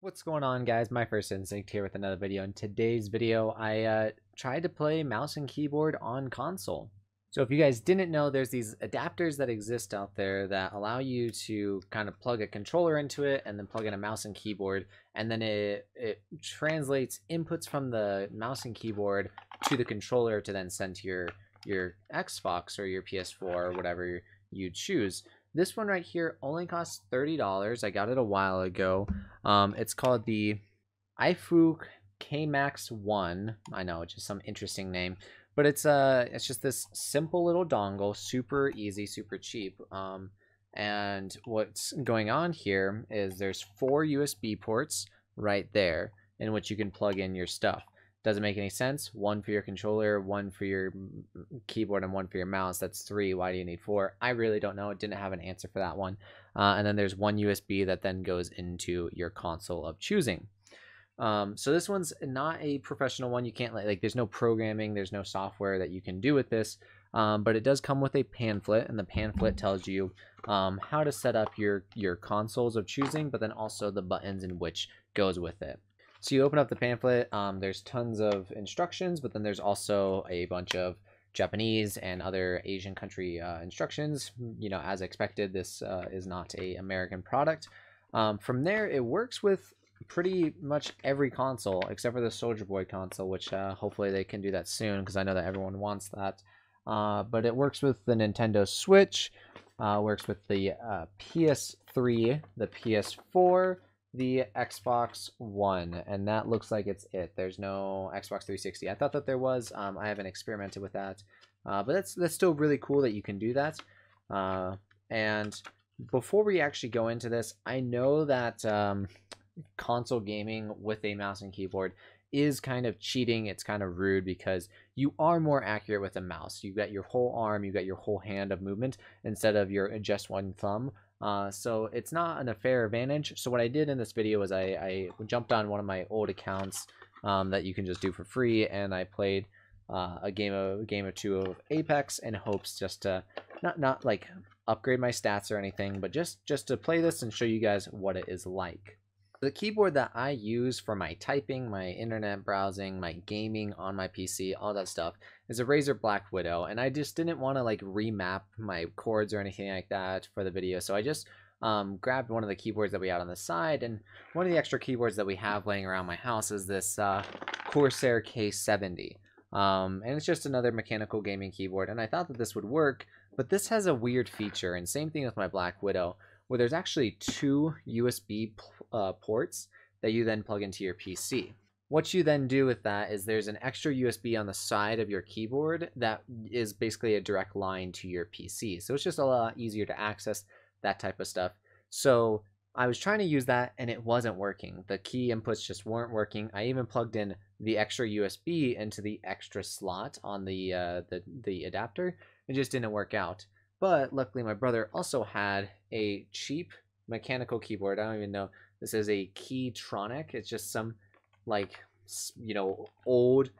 What's going on guys, my first instinct here with another video. In today's video, I uh, tried to play mouse and keyboard on console. So if you guys didn't know, there's these adapters that exist out there that allow you to kind of plug a controller into it and then plug in a mouse and keyboard and then it, it translates inputs from the mouse and keyboard to the controller to then send to your, your Xbox or your PS4 or whatever you choose. This one right here only costs $30. I got it a while ago. Um, it's called the iFook KMax 1. I know, it's just some interesting name. But it's uh it's just this simple little dongle, super easy, super cheap. Um, and what's going on here is there's four USB ports right there in which you can plug in your stuff. Doesn't make any sense. One for your controller, one for your keyboard, and one for your mouse. That's three. Why do you need four? I really don't know. It didn't have an answer for that one. Uh, and then there's one USB that then goes into your console of choosing. Um, so this one's not a professional one. You can't like, like there's no programming, there's no software that you can do with this. Um, but it does come with a pamphlet, and the pamphlet tells you um, how to set up your your consoles of choosing, but then also the buttons in which goes with it. So you open up the pamphlet, um, there's tons of instructions, but then there's also a bunch of Japanese and other Asian country uh, instructions. You know, as expected, this uh, is not a American product. Um, from there, it works with pretty much every console except for the Soldier Boy console, which uh, hopefully they can do that soon because I know that everyone wants that. Uh, but it works with the Nintendo Switch, uh, works with the uh, PS3, the PS4, the Xbox One, and that looks like it's it. There's no Xbox 360. I thought that there was. Um, I haven't experimented with that, uh, but that's that's still really cool that you can do that. Uh, and before we actually go into this, I know that um, console gaming with a mouse and keyboard is kind of cheating. It's kind of rude because you are more accurate with a mouse. You got your whole arm, you got your whole hand of movement instead of your just one thumb. Uh, so it's not an fair advantage. So what I did in this video was I, I jumped on one of my old accounts um, that you can just do for free, and I played uh, a game of a game or two of Apex in hopes just to not not like upgrade my stats or anything, but just just to play this and show you guys what it is like. The keyboard that I use for my typing, my internet browsing, my gaming on my PC, all that stuff, is a Razer Black Widow. And I just didn't want to like remap my chords or anything like that for the video. So I just um, grabbed one of the keyboards that we had on the side. And one of the extra keyboards that we have laying around my house is this uh, Corsair K70. Um, and it's just another mechanical gaming keyboard. And I thought that this would work, but this has a weird feature. And same thing with my Black Widow where there's actually two USB uh, ports that you then plug into your PC. What you then do with that is there's an extra USB on the side of your keyboard that is basically a direct line to your PC. So it's just a lot easier to access that type of stuff. So I was trying to use that and it wasn't working. The key inputs just weren't working. I even plugged in the extra USB into the extra slot on the uh, the, the adapter. It just didn't work out. But luckily, my brother also had a cheap mechanical keyboard. I don't even know. This is a Keytronic. It's just some, like, you know, old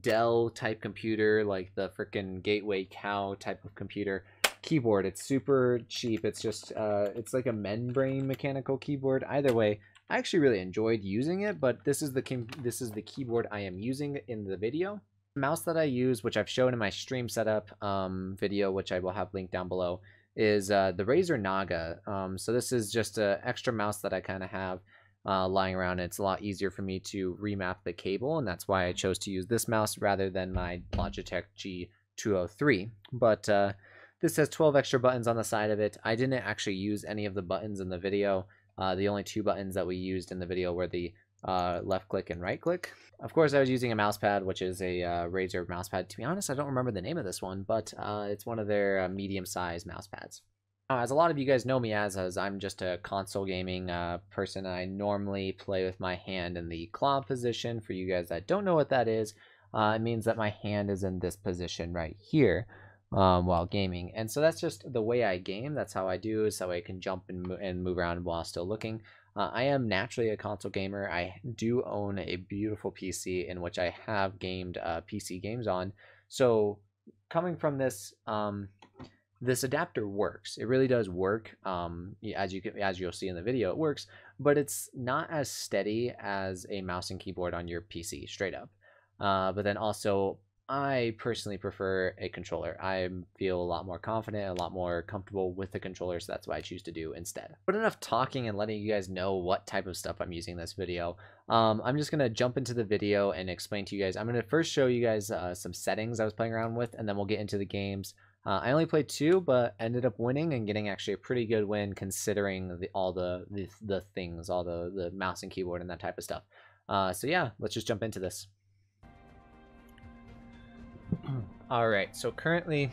Dell type computer, like the freaking Gateway Cow type of computer keyboard. It's super cheap. It's just, uh, it's like a membrane mechanical keyboard. Either way, I actually really enjoyed using it, but this is the this is the keyboard I am using in the video mouse that I use, which I've shown in my stream setup um, video, which I will have linked down below, is uh, the Razer Naga. Um, so this is just an extra mouse that I kind of have uh, lying around. It's a lot easier for me to remap the cable, and that's why I chose to use this mouse rather than my Logitech G203. But uh, this has 12 extra buttons on the side of it. I didn't actually use any of the buttons in the video. Uh, the only two buttons that we used in the video were the uh, left click and right click. Of course, I was using a mouse pad, which is a uh, Razer mouse pad. To be honest, I don't remember the name of this one, but uh, it's one of their uh, medium-sized mouse pads. Now, as a lot of you guys know me as, as I'm just a console gaming uh, person, I normally play with my hand in the claw position. For you guys that don't know what that is, uh, it means that my hand is in this position right here um, while gaming. And so that's just the way I game. That's how I do, so I can jump and, mo and move around while still looking. Uh, I am naturally a console gamer. I do own a beautiful PC in which I have gamed uh, PC games on. So coming from this, um, this adapter works. It really does work. Um, as you can, as you'll see in the video, it works. but it's not as steady as a mouse and keyboard on your PC, straight up. Uh, but then also, I personally prefer a controller. I feel a lot more confident, a lot more comfortable with the controller, so that's what I choose to do instead. But enough talking and letting you guys know what type of stuff I'm using in this video. Um, I'm just going to jump into the video and explain to you guys. I'm going to first show you guys uh, some settings I was playing around with, and then we'll get into the games. Uh, I only played two, but ended up winning and getting actually a pretty good win considering the, all the, the, the things, all the, the mouse and keyboard and that type of stuff. Uh, so yeah, let's just jump into this. all right, so currently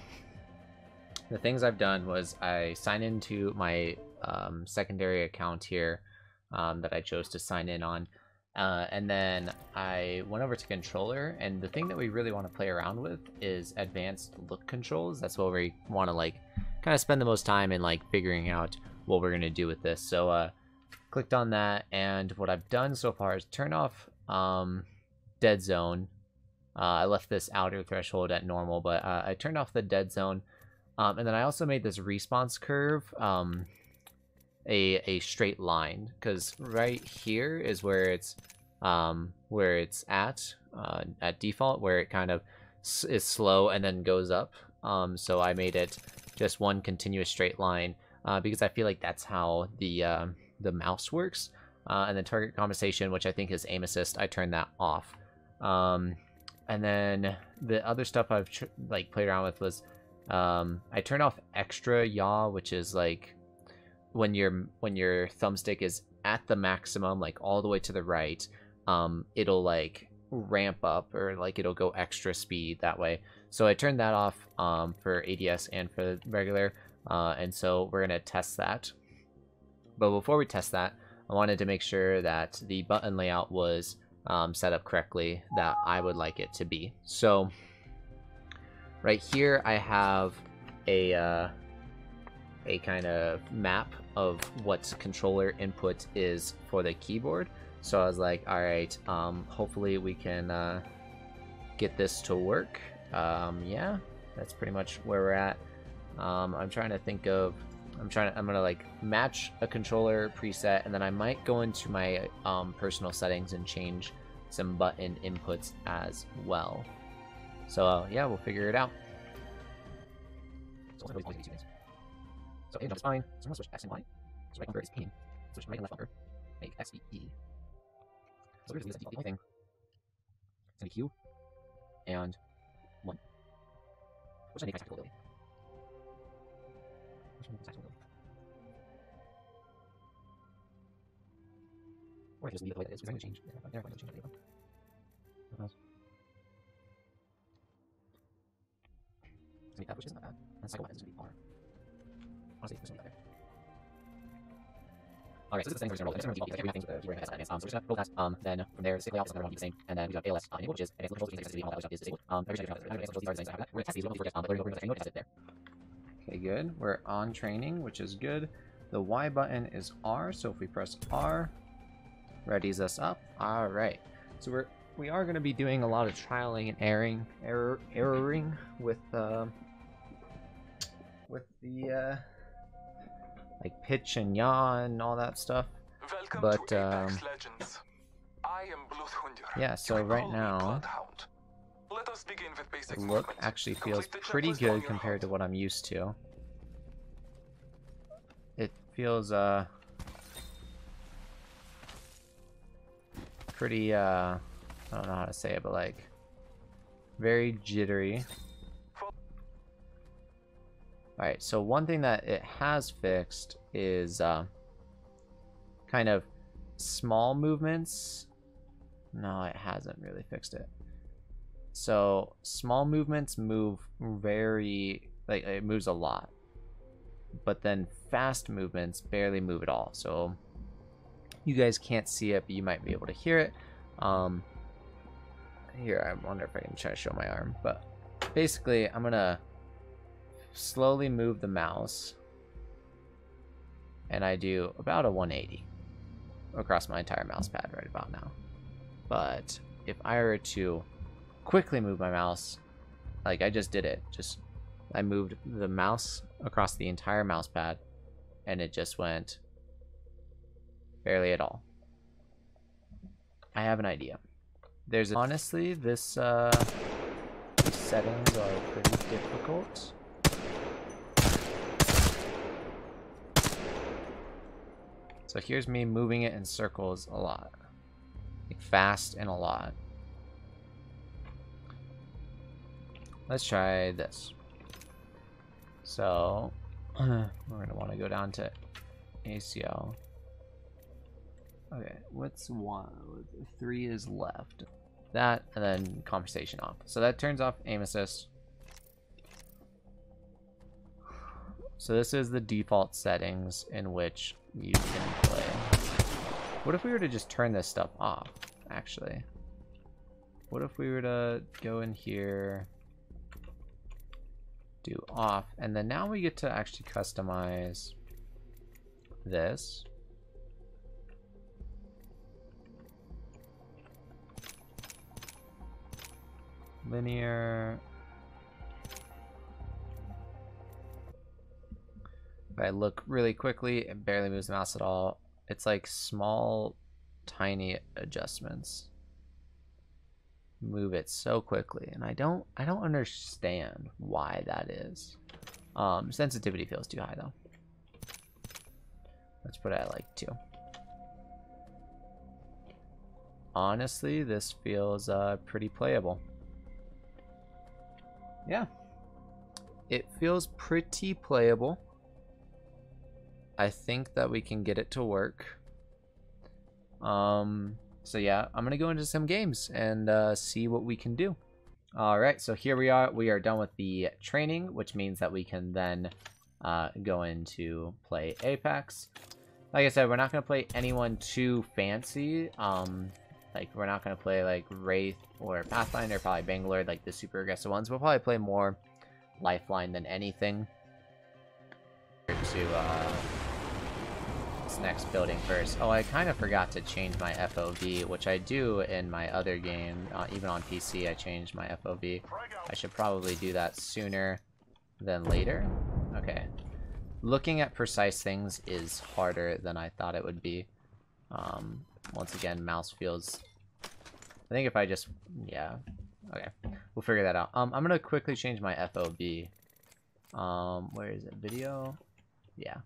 the things I've done was I sign into my um, secondary account here um, that I chose to sign in on. Uh, and then I went over to controller, and the thing that we really want to play around with is advanced look controls. That's what we want to like kind of spend the most time in like figuring out what we're going to do with this. So uh, clicked on that, and what I've done so far is turn off um, dead zone. Uh, I left this outer threshold at normal, but uh, I turned off the dead zone. Um, and then I also made this response curve um, a a straight line. Because right here is where it's um, where it's at uh, at default where it kind of is slow and then goes up. Um, so I made it just one continuous straight line uh, because I feel like that's how the uh, the mouse works. Uh, and then target compensation, which I think is aim assist I turned that off. Um, and then the other stuff I've like played around with was um, I turned off extra yaw which is like when your when your thumbstick is at the maximum, like all the way to the right, um, it'll like ramp up or like it'll go extra speed that way. So I turned that off um, for ADS and for regular, uh, and so we're gonna test that. But before we test that, I wanted to make sure that the button layout was um, set up correctly that I would like it to be. So right here I have a uh, a kind of map of what controller input is for the keyboard. So I was like, all right, um, hopefully we can uh, get this to work. Um, yeah, that's pretty much where we're at. Um, I'm trying to think of, I'm trying to, I'm gonna like match a controller preset, and then I might go into my um, personal settings and change some button inputs as well. So uh, yeah, we'll figure it out. So jump is fine. So I'm gonna switch X and Y. So right bumper is pain. Switch right and left bumper. Make X E E. So we're just default the only thing. It's gonna be Q and one. Which I make tactical ability. Which I make tactical ability. Or I just leave it the way that it is, because I'm gonna change. Yeah, there, I'm gonna change that data. What else? Gonna be which isn't that bad. And cycle weapons is gonna be R. Honestly, there's something there. Alright, so this is the thing we're just gonna roll. I'm just gonna roll everything with the keyboard and advanced. Um, so we're just gonna roll that. Um, then from there, stick layout is another one, the same. And then we got ALS uh, enabled, which is advanced controls, accessibility, all that stuff is disabled. Um, every second, advanced controls, these are things I have that. We're gonna test these, we don't forget, um, we're gonna go through the training, test it there. Okay, good. We're on training, which is good. The Y button is R, so if we press R, readies us up. Alright, so we're we are going to be doing a lot of trialing and erring, error, erroring with uh, with the uh, like pitch and yaw and all that stuff. Welcome but um, yeah, so right now look actually feels pretty good compared to what I'm used to. It feels uh pretty uh I don't know how to say it, but like very jittery. Alright, so one thing that it has fixed is uh, kind of small movements. No, it hasn't really fixed it. So small movements move very, like it moves a lot. But then fast movements barely move at all. So you guys can't see it, but you might be able to hear it. Um, here, I wonder if I can try to show my arm. But basically, I'm going to slowly move the mouse and I do about a 180 across my entire mouse pad right about now. But if I were to quickly move my mouse, like I just did it, just I moved the mouse across the entire mouse pad and it just went Barely at all. I have an idea. There's honestly this uh, settings are pretty difficult. So here's me moving it in circles a lot. Like fast and a lot. Let's try this. So, we're want to go down to ACL. Okay, what's one? Three is left. That, and then compensation off. So that turns off aim assist. So this is the default settings in which you can play. What if we were to just turn this stuff off, actually? What if we were to go in here, do off, and then now we get to actually customize this. Linear. If I look really quickly, it barely moves the mouse at all. It's like small, tiny adjustments. Move it so quickly, and I don't, I don't understand why that is. Um, sensitivity feels too high though. Let's put it at like two. Honestly, this feels uh, pretty playable. Yeah. It feels pretty playable. I think that we can get it to work. Um, so yeah, I'm going to go into some games and uh, see what we can do. Alright, so here we are. We are done with the training, which means that we can then uh, go into play Apex. Like I said, we're not going to play anyone too fancy. Um, like, we're not going to play, like, Wraith or Pathfinder, probably Bangalore, like the super aggressive ones. We'll probably play more Lifeline than anything. To, uh, this next building first. Oh, I kind of forgot to change my FOV, which I do in my other game. Uh, even on PC, I changed my FOV. I should probably do that sooner than later. Okay. Looking at precise things is harder than I thought it would be. Um, once again, mouse feels... I think if I just... Yeah. Okay. We'll figure that out. Um, I'm going to quickly change my FOV. Um, where is it? Video? Yeah.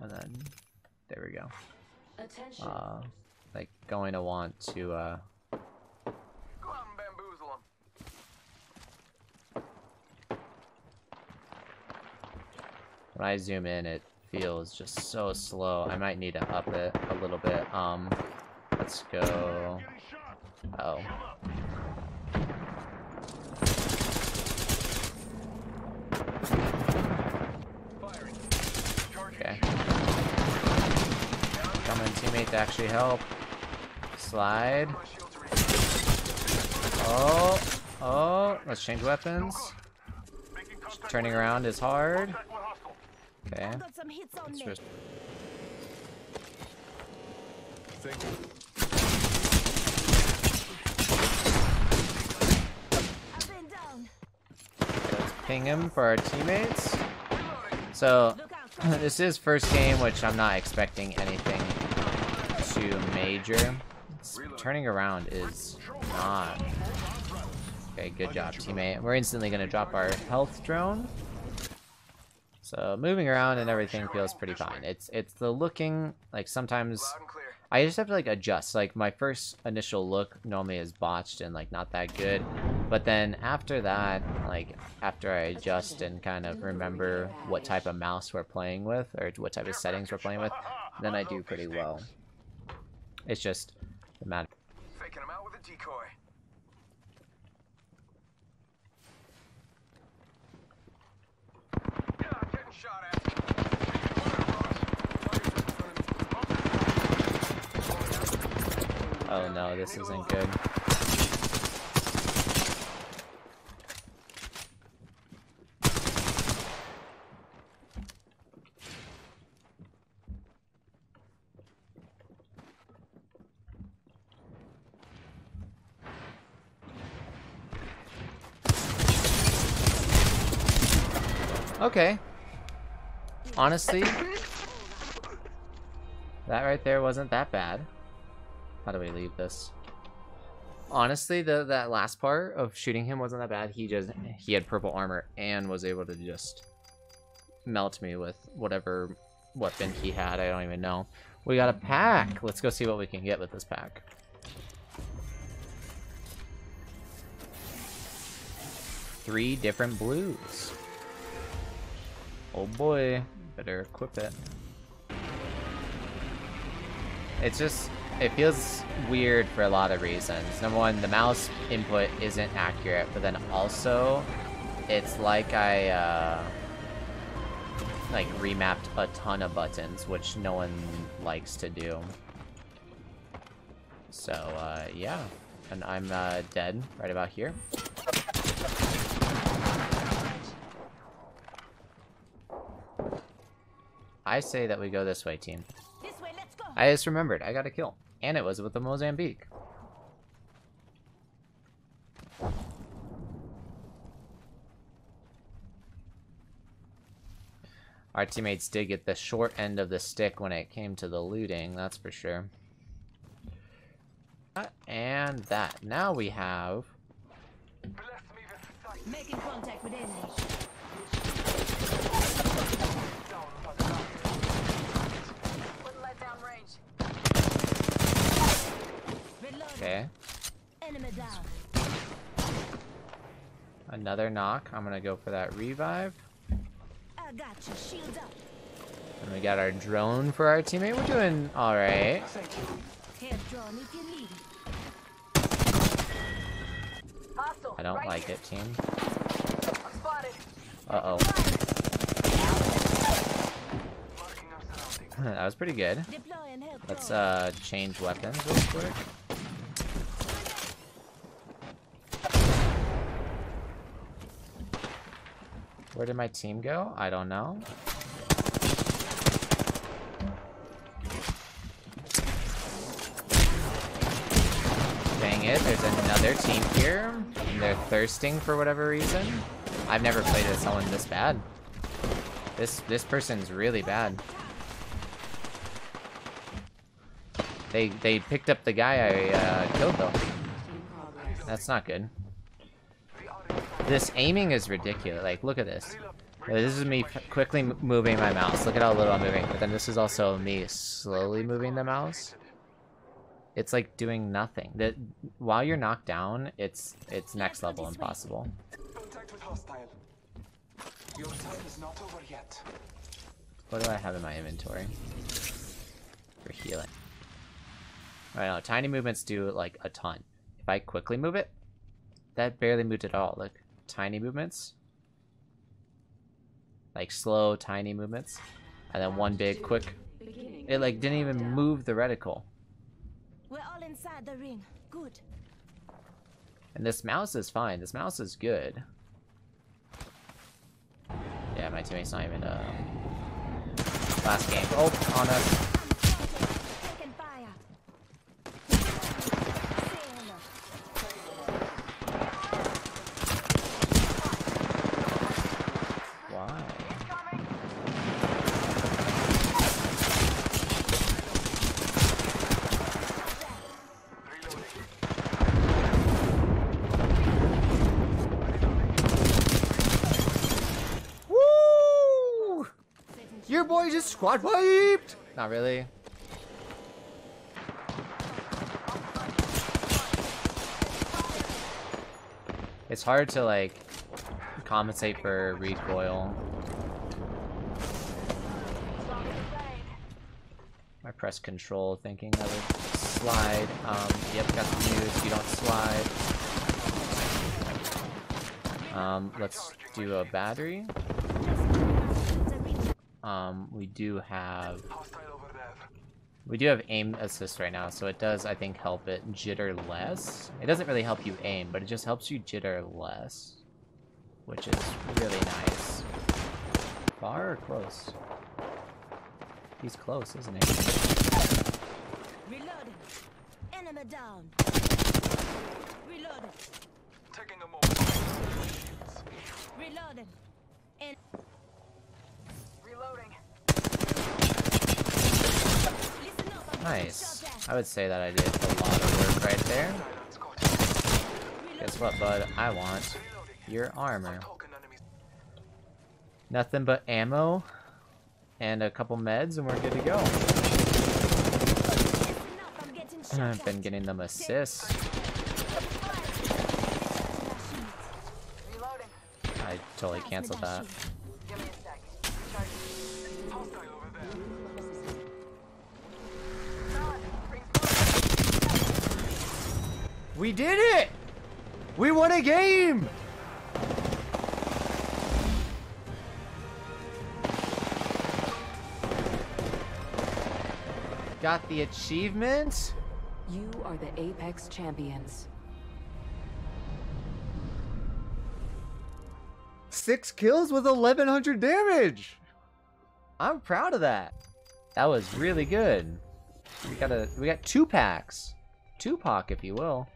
And then... There we go. Attention. Uh, like, going to want to, uh... When I zoom in, it feels just so slow. I might need to up it a little bit. Um, let's go. Uh oh. Okay. In, teammate to actually help. Slide. Oh, oh, let's change weapons. Turning around is hard. Okay. Let's ping him for our teammates. So, this is first game, which I'm not expecting anything major. Turning around is not... Okay, good job, teammate. We're instantly going to drop our health drone. So moving around and everything feels pretty fine. It's it's the looking like sometimes I just have to like adjust. Like my first initial look normally is botched and like not that good. But then after that, like after I adjust and kind of remember what type of mouse we're playing with or what type of settings we're playing with, then I do pretty well. It's just the matter. Faking him out with a decoy. Oh no, this isn't good. Okay. Honestly, That right there wasn't that bad. How do we leave this? Honestly, the that last part of shooting him wasn't that bad. He just he had purple armor and was able to just melt me with whatever weapon he had. I don't even know. We got a pack. Let's go see what we can get with this pack. Three different blues. Oh boy, better equip it. It's just, it feels weird for a lot of reasons. Number one, the mouse input isn't accurate, but then also, it's like I, uh, like remapped a ton of buttons, which no one likes to do. So, uh, yeah. And I'm, uh, dead right about here. I say that we go this way, team. This way, let's go. I just remembered, I got a kill. And it was with the Mozambique. Our teammates did get the short end of the stick when it came to the looting, that's for sure. And that. Now we have... Making contact with enemy. Wouldn't let down range. Reloading. Okay. Another knock. I'm gonna go for that revive. And we got our drone for our teammate. We're doing it. Hostile. I don't like it, team. Uh-oh. that was pretty good. Let's uh change weapons real quick. Where did my team go? I don't know. Dang it, there's another team here. And they're thirsting for whatever reason. I've never played with someone this bad. This this person's really bad. They they picked up the guy I uh, killed though. That's not good. This aiming is ridiculous. Like, look at this. This is me quickly moving my mouse. Look at how little I'm moving. But then this is also me slowly moving the mouse. It's like doing nothing. That while you're knocked down, it's it's next level impossible. Contact with hostile. Your time is not over yet. What do I have in my inventory for healing? I know tiny movements do like a ton. If I quickly move it, that barely moved at all. Look, tiny movements, like slow tiny movements, and then one big quick. It like didn't even move the reticle. We're all inside the ring. Good. And this mouse is fine. This mouse is good. Yeah, my teammate's not even uh last game. Oh, on us. I'm spotted. Taking fire. Say hello. Why? Woo! Your boy just squad wiped! Not really. It's hard to like compensate for recoil. I press control thinking I would slide. Um, yep, got the news. You don't slide. Um, let's do a battery. Um, we do have Hostile over there. we do have aim assist right now, so it does I think help it jitter less. It doesn't really help you aim, but it just helps you jitter less, which is really nice. Far or close? He's close, isn't he? Reloading. Enemy down. Reloading. Taking a moment. Reloading. And Reloading. Listen Nice. I would say that I did a lot of work right there. Guess what, bud? I want your armor. Nothing but ammo and a couple meds and we're good to go. I've been getting them assists. I totally canceled that. We did it! We won a game! Got the achievement? You are the Apex Champions. Six kills with 1100 damage! I'm proud of that. That was really good. We got a we got two packs. Two pack, if you will.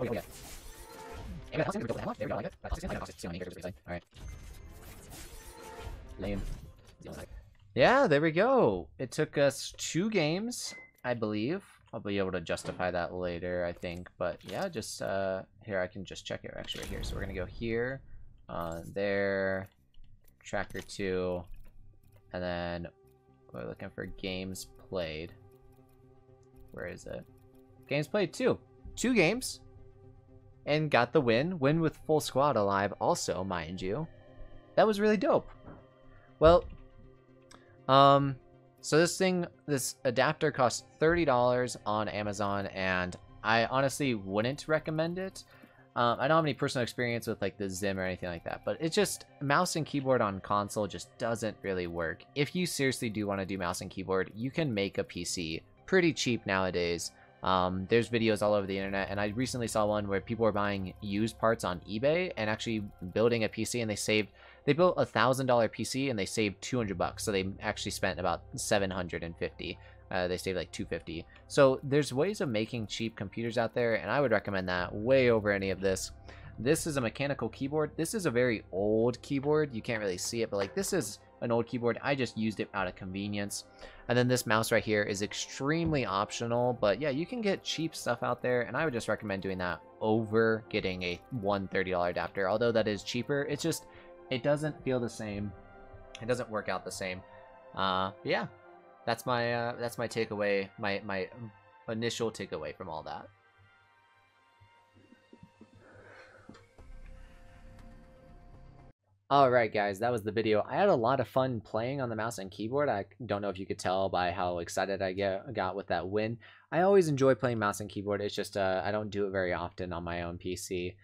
Okay. Alright. Lame. Yeah, there we go. It took us two games, I believe. I'll be able to justify that later, I think. But yeah, just uh here I can just check it actually right here. So we're gonna go here, uh there, tracker two, and then we're looking for games played. Where is it? Games played two. Two games. And got the win. Win with full squad alive also, mind you. That was really dope. Well, um, so this thing, this adapter costs $30 on Amazon, and I honestly wouldn't recommend it. Um, I don't have any personal experience with like the XIM or anything like that, but it's just mouse and keyboard on console just doesn't really work. If you seriously do want to do mouse and keyboard, you can make a PC pretty cheap nowadays. Um, there's videos all over the internet, and I recently saw one where people were buying used parts on eBay and actually building a PC, and they saved they built a thousand dollar PC and they saved 200 bucks. So they actually spent about 750. Uh, they saved like 250. So there's ways of making cheap computers out there, and I would recommend that way over any of this. This is a mechanical keyboard. This is a very old keyboard. You can't really see it, but like this is an old keyboard. I just used it out of convenience. And then this mouse right here is extremely optional, but yeah, you can get cheap stuff out there, and I would just recommend doing that over getting a $130 adapter. Although that is cheaper, it's just, it doesn't feel the same. It doesn't work out the same. Uh, yeah, that's my uh, that's my takeaway, my my initial takeaway from all that. Alright guys, that was the video. I had a lot of fun playing on the mouse and keyboard. I don't know if you could tell by how excited I get, got with that win. I always enjoy playing mouse and keyboard. It's just uh, I don't do it very often on my own PC.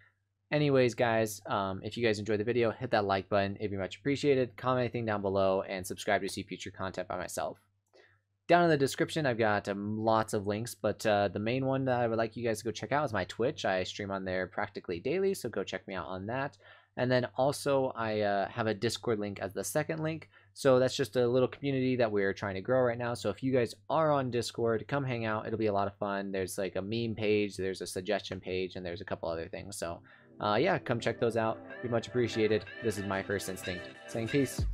Anyways, guys, um, if you guys enjoyed the video, hit that like button. It'd be much appreciated. Comment anything down below and subscribe to see future content by myself. Down in the description, I've got um, lots of links, but uh, the main one that I would like you guys to go check out is my Twitch. I stream on there practically daily, so go check me out on that. And then also, I uh, have a Discord link as the second link. So that's just a little community that we're trying to grow right now. So if you guys are on Discord, come hang out. It'll be a lot of fun. There's like a meme page, there's a suggestion page, and there's a couple other things. So uh, yeah, come check those out. Be much appreciated. This is my first instinct. Saying peace.